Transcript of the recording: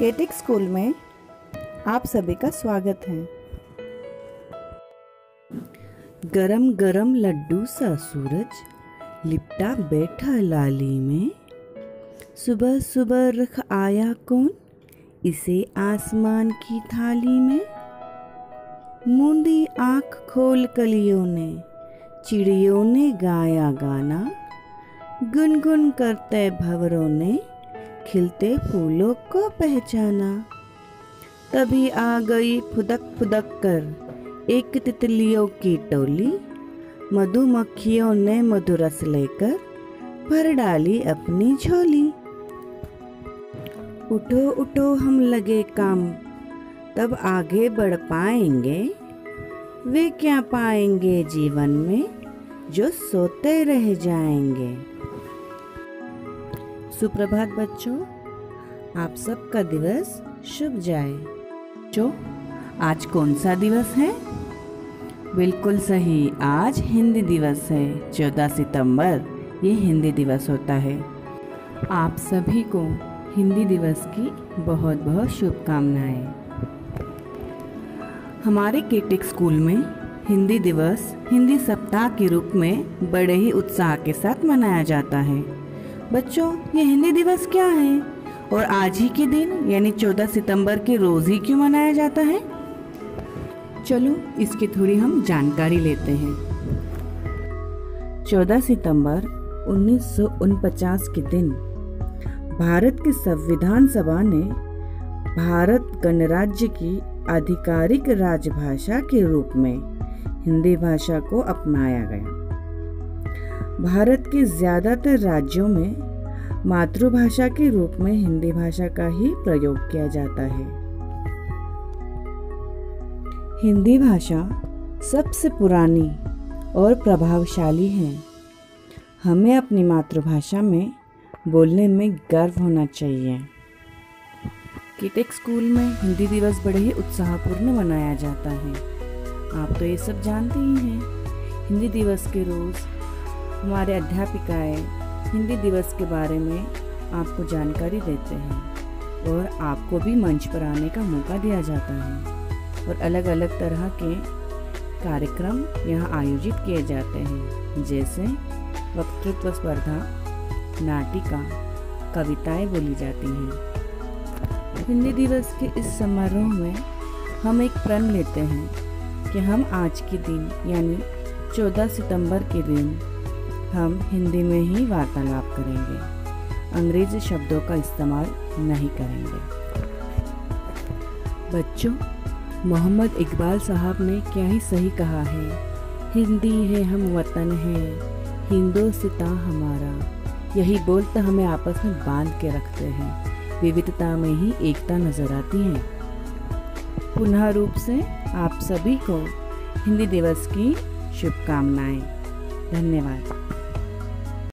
Chaotic school में आप सभी का स्वागत है। गरम गरम लड्डू सा सूरज लिपटा बैठा लाली में। सुबह सुबह रख आया कौन? इसे आसमान की थाली में। मूंदी आँख खोल कलियों ने, चिड़ियों ने गाया गाना। गुनगुन करते भवरों ने खिलते फूलों को पहचाना। तभी आ गई फुदक फुदक कर एक तितलियों की टोली। मधुमक्खियों ने मधुरस लेकर भर डाली अपनी झोली। उठो उठो, हम लगे काम, तब आगे बढ़ पाएँगे। वे क्या पाएँगे जीवन में जो सोते रह जाएँगे? सुप्रभात बच्चों, आप सबका दिवस शुभ जाए। जो आज कौन सा दिवस है? बिल्कुल सही, आज हिंदी दिवस है। चौदह सितंबर, ये हिंदी दिवस होता है। आप सभी को हिंदी दिवस की बहुत बहुत शुभकामनाएँ। हमारे केटिक स्कूल में हिंदी दिवस हिंदी सप्ताह के रूप में बड़े ही उत्साह के साथ मनाया जाता है। बच्चों, ये हिंदी दिवस क्या है? और आज ही के दिन, यानी 14 सितंबर के रोज ही क्यों मनाया जाता है? चलो, इसकी थोड़ी हम जानकारी लेते हैं। 14 सितंबर, उन्नीस के दिन, भारत की संविधान सभा ने भारत गणराज्य की आधिकारिक राजभाषा के रूप में हिंदी भाषा को अपनाया गया। भारत के ज़्यादातर राज्यों में मातृभाषा के रूप में हिंदी भाषा का ही प्रयोग किया जाता है। हिंदी भाषा सबसे पुरानी और प्रभावशाली है। हमें अपनी मातृभाषा में बोलने में गर्व होना चाहिए किटेक स्कूल में हिंदी दिवस बड़े ही उत्साहपूर्ण मनाया जाता है। आप तो ये सब जानते ही हैं। हिंदी दिवस के रोज़ हमारे अध्यापिकाएँ हिंदी दिवस के बारे में आपको जानकारी देते हैं और आपको भी मंच पर आने का मौका दिया जाता है। और अलग अलग तरह के कार्यक्रम यहाँ आयोजित किए जाते हैं, जैसे वक्तृत्व स्पर्धा, नाटिका, कविताएँ बोली जाती हैं। हिंदी दिवस के इस समारोह में हम एक प्रण लेते हैं कि हम आज के दिन, यानी 14 सितंबर के दिन हम हिंदी में ही वार्तालाप करेंगे। अंग्रेज़ी शब्दों का इस्तेमाल नहीं करेंगे। बच्चों, मोहम्मद इकबाल साहब ने क्या ही सही कहा है? हिंदी है हम वतन है, हिंदोस्ता हमारा। यही बोल तो हमें आपस में बाँध के रखते हैं। विविधता में ही एकता नज़र आती है। पुनः रूप से आप सभी को हिंदी दिवस की शुभकामनाएँ। धन्यवाद।